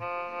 Uh...